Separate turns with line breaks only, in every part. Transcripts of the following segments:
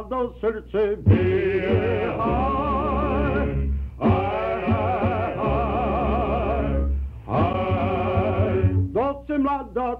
mlado srce bije, haj, haj, haj, haj. Dok se mlada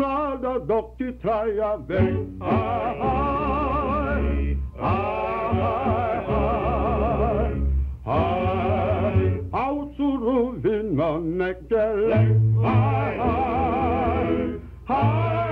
mlada dok ti traja vek. Haj, haj, haj, haj, haj, a u curu vino neke lek. Haj, haj, haj,